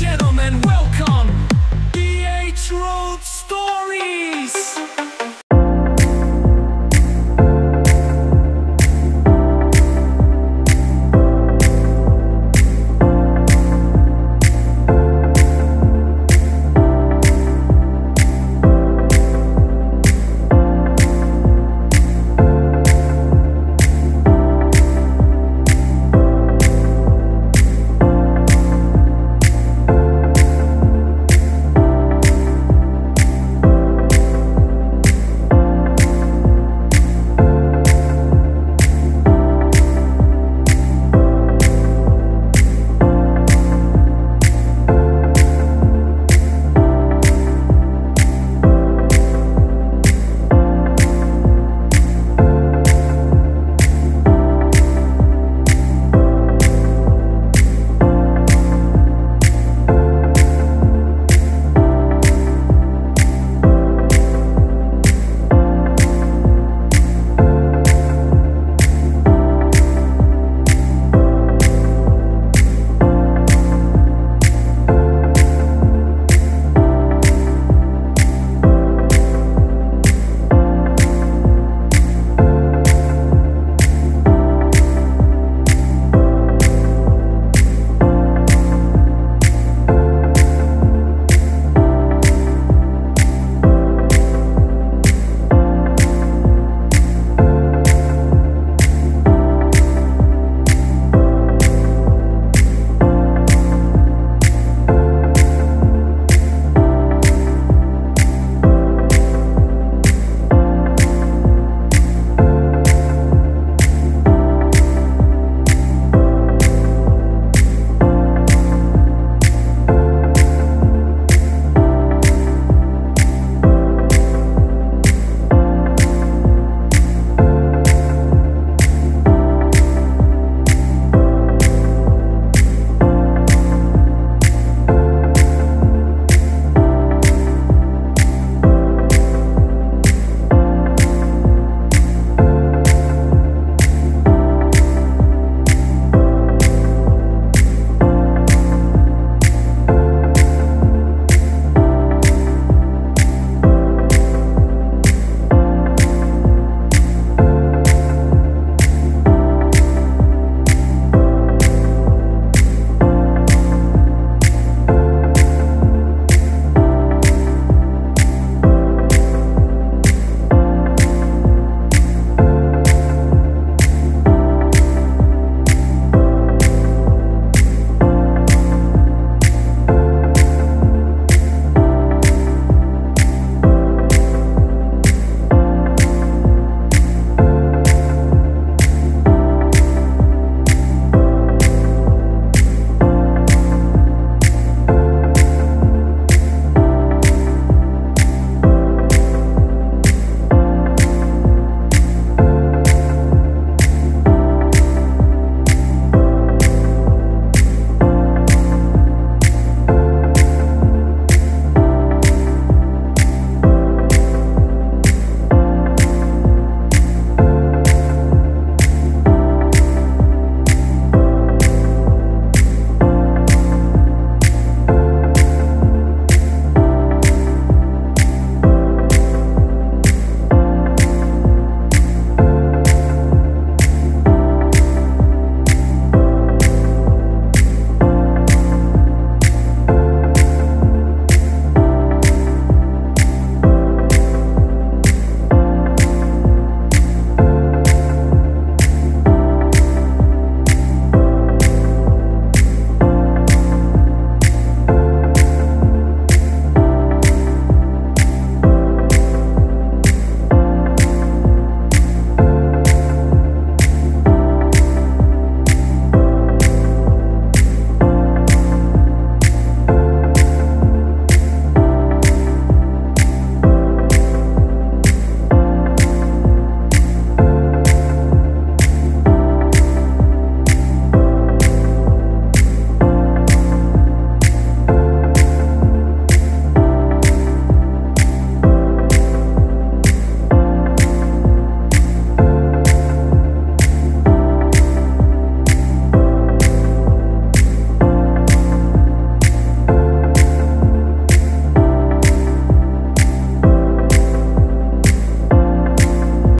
gentlemen, welcome.